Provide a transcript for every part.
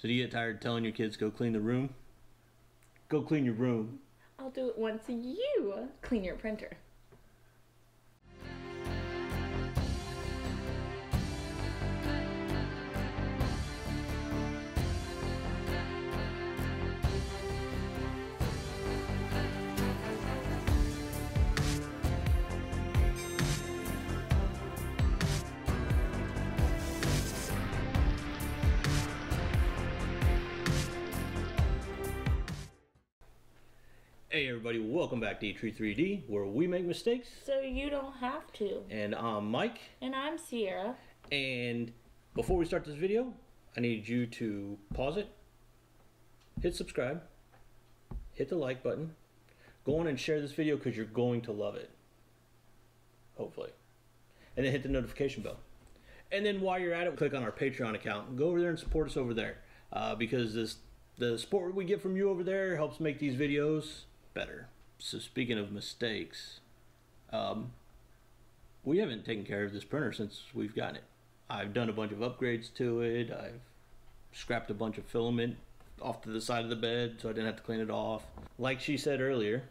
So do you get tired telling your kids go clean the room? Go clean your room. I'll do it once you clean your printer. Hey everybody, welcome back to Eitri 3D, where we make mistakes. So you don't have to. And I'm Mike. And I'm Sierra. And before we start this video, I need you to pause it, hit subscribe, hit the like button, go on and share this video because you're going to love it. Hopefully. And then hit the notification bell. And then while you're at it, click on our Patreon account. Go over there and support us over there. Uh, because this the support we get from you over there helps make these videos better. So speaking of mistakes, um, we haven't taken care of this printer since we've gotten it. I've done a bunch of upgrades to it. I've scrapped a bunch of filament off to the side of the bed so I didn't have to clean it off. Like she said earlier,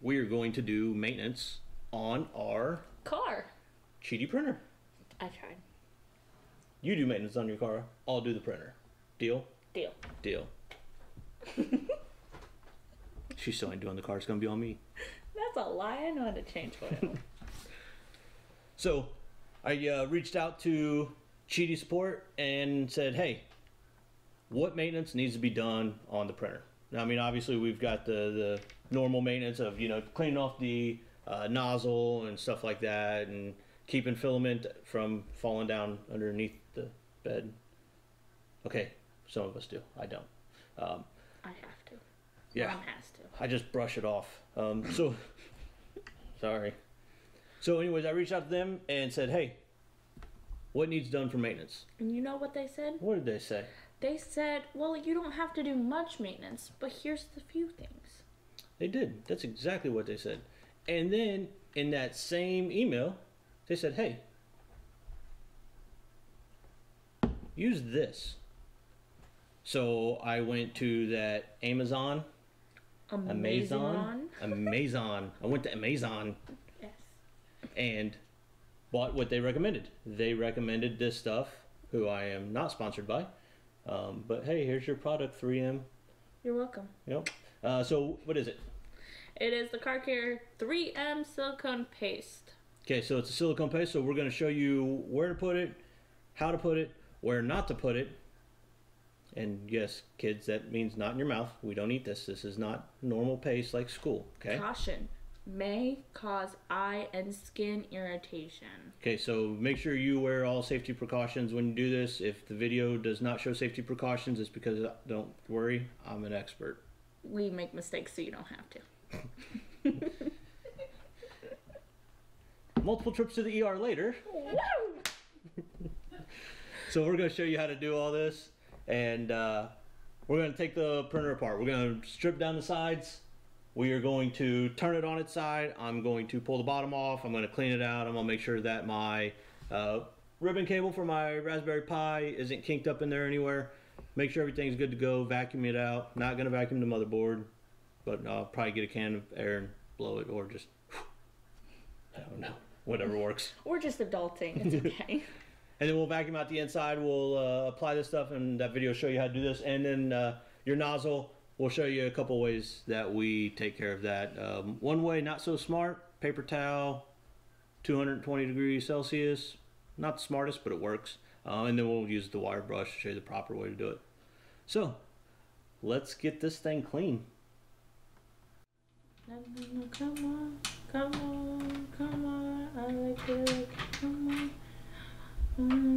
we are going to do maintenance on our Car. Qidi printer. I tried. You do maintenance on your car. I'll do the printer. Deal? Deal. Deal. She still ain't doing the car. It's gonna be on me. That's a lie. I know how to change oil. So I uh, reached out to Qidi Support and said, hey, what maintenance needs to be done on the printer? Now, I mean, obviously, we've got the, the normal maintenance of, you know, cleaning off the uh, nozzle and stuff like that and keeping filament from falling down underneath the bed. Okay, some of us do. I don't. Um, I have to. Yeah. Mom has to. I just brush it off. Um, so, sorry. So, anyways, I reached out to them and said, hey, what needs done for maintenance? And you know what they said? What did they say? They said, well, you don't have to do much maintenance, but here's the few things. They did. That's exactly what they said. And then in that same email, they said, hey, use this. So I went to that Amazon, Amazon, Amazon. I went to Amazon Yes. and bought what they recommended. They recommended this stuff, who I am not sponsored by. Um, but hey, here's your product, 3M. You're welcome. Yep. Uh, so what is it? It is the Car Care 3M silicone paste. Okay, so it's a silicone paste. So we're going to show you where to put it, how to put it, where not to put it. And yes, kids, that means not in your mouth. We don't eat this. This is not normal paste like school. Okay. Caution. May cause eye and skin irritation. Okay, so make sure you wear all safety precautions when you do this. If the video does not show safety precautions, it's because don't worry, I'm an expert. We make mistakes so you don't have to. Multiple trips to the ER later. So we're going to show you how to do all this, and uh, we're going to take the printer apart. We're going to strip down the sides. We are going to turn it on its side. I'm going to pull the bottom off. I'm going to clean it out. I'm going to make sure that my uh, ribbon cable for my Raspberry Pi isn't kinked up in there anywhere. Make sure everything's good to go. Vacuum it out. Not going to vacuum the motherboard, but I'll probably get a can of air and blow it, or just I don't know, whatever works. We're just adulting. It's okay. And then we'll vacuum out the inside. We'll uh, apply this stuff, and that video will show you how to do this. And then uh, your nozzle, we'll show you a couple ways that we take care of that. Um, one way, not so smart, paper towel, 220 degrees Celsius. Not the smartest, but it works. Uh, and then we'll use the wire brush to show you the proper way to do it. So, let's get this thing clean. Come on, come on, come on, I like it, I like it, come on. Mm,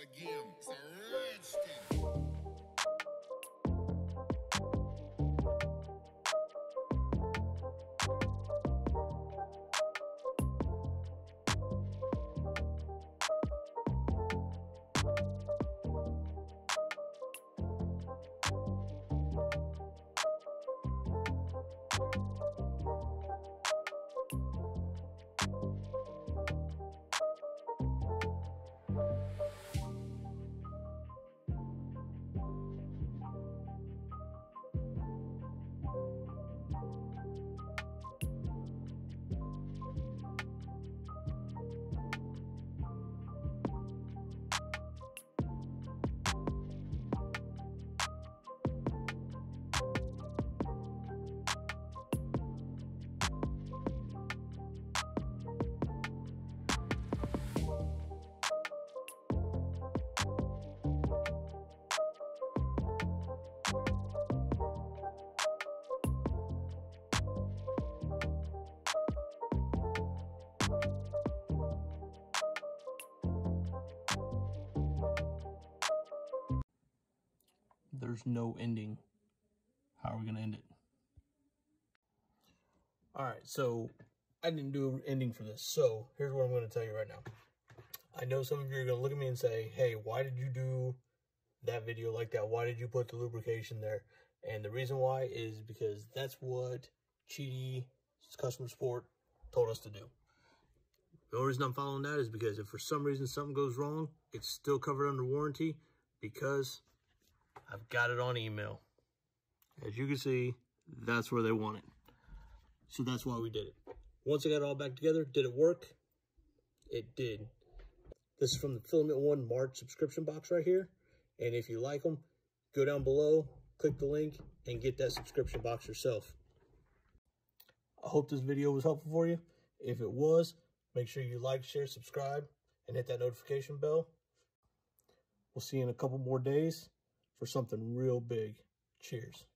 Come on, There's no ending. How are we gonna end it? All right, so I didn't do an ending for this. So here's what I'm gonna tell you right now. I know some of you are gonna look at me and say, "Hey, why did you do that video like that? Why did you put the lubrication there?" And the reason why is because that's what Qidi customer support told us to do. The only reason I'm following that is because if for some reason something goes wrong, it's still covered under warranty because I've got it on email. As you can see, that's where they want it. So that's why we did it. Once I got it all back together, did it work? It did. This is from the Filament One March subscription box right here. And if you like them, go down below, click the link, and get that subscription box yourself. I hope this video was helpful for you. If it was, make sure you like, share, subscribe, and hit that notification bell. We'll see you in a couple more days for something real big. Cheers.